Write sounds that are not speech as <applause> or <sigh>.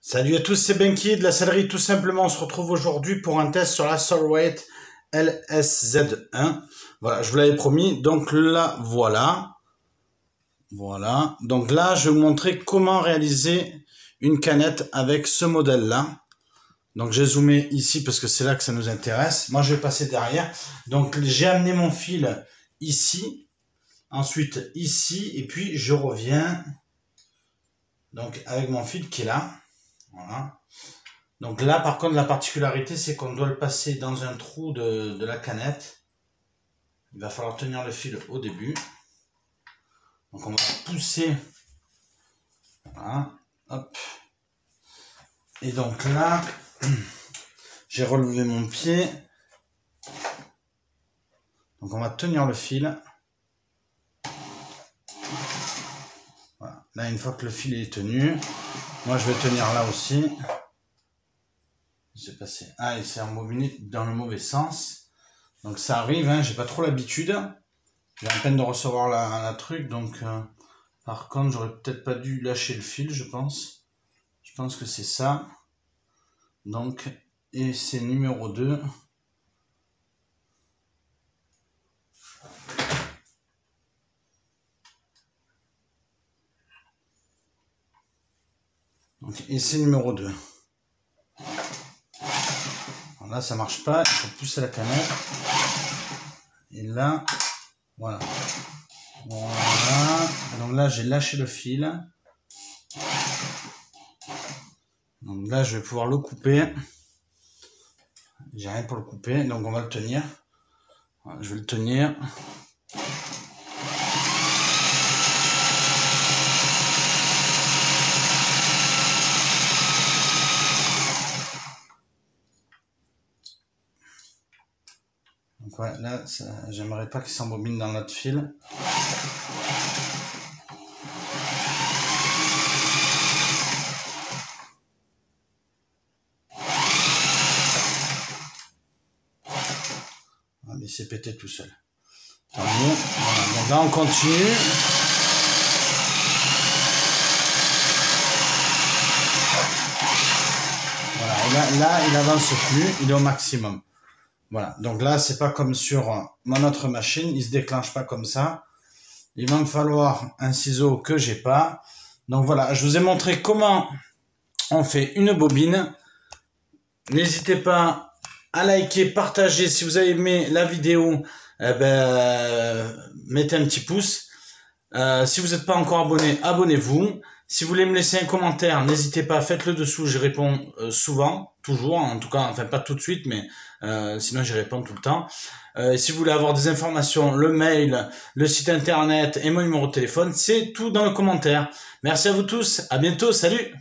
Salut à tous, c'est Benki de la sellerie. Tout simplement, on se retrouve aujourd'hui pour un test sur la Solweight LSZ1. Voilà, je vous l'avais promis. Donc là, voilà. Voilà. Donc là, je vais vous montrer comment réaliser une canette avec ce modèle-là. Donc j'ai zoomé ici parce que c'est là que ça nous intéresse. Moi, je vais passer derrière. Donc j'ai amené mon fil ici. Ensuite ici. Et puis je reviens. Donc avec mon fil qui est là. Donc là, par contre, la particularité, c'est qu'on doit le passer dans un trou de, la canette. Il va falloir tenir le fil au début. Donc on va pousser. Voilà. Hop. Et donc là, <clears throat> j'ai relevé mon pied. Donc on va tenir le fil. Là, une fois que le fil est tenu, moi, je vais tenir là aussi. C'est passé. Ah, il s'est rembobiné dans le mauvais sens. Donc ça arrive, hein, j'ai pas trop l'habitude. J'ai à peine de recevoir la, truc, donc euh, par contre, j'aurais peut-être pas dû lâcher le fil, je pense. Je pense que c'est ça. Donc, et c'est numéro 2. Et essai numéro 2. là, ça marche pas. Il faut pousser la canette. Et là, voilà. Voilà. Donc là, j'ai lâché le fil. Donc là, je vais pouvoir le couper. J'ai rien pour le couper, donc on va le tenir. je vais le tenir. Donc ouais, là, j'aimerais pas qu'il s'embobine dans notre fil. Ah, mais il s'est pété tout seul. Voilà, donc là, on continue. Là, là, il avance plus, il est au maximum. Voilà, donc là, c'est pas comme sur mon autre machine, il se déclenche pas comme ça. Il va me falloir un ciseau que j'ai pas. Donc voilà, je vous ai montré comment on fait une bobine. N'hésitez pas à liker, partager. Si vous avez aimé la vidéo, eh ben, mettez un petit pouce. Euh, si vous n'êtes pas encore abonné, abonnez-vous. Si vous voulez me laisser un commentaire, n'hésitez pas, faites-le dessous, je réponds euh, souvent, toujours, en tout cas, enfin pas tout de suite, mais euh, sinon j'y réponds tout le temps. Si vous voulez avoir des informations, le mail, le site internet et mon numéro de téléphone, c'est tout dans le commentaire. Merci à vous tous, à bientôt, salut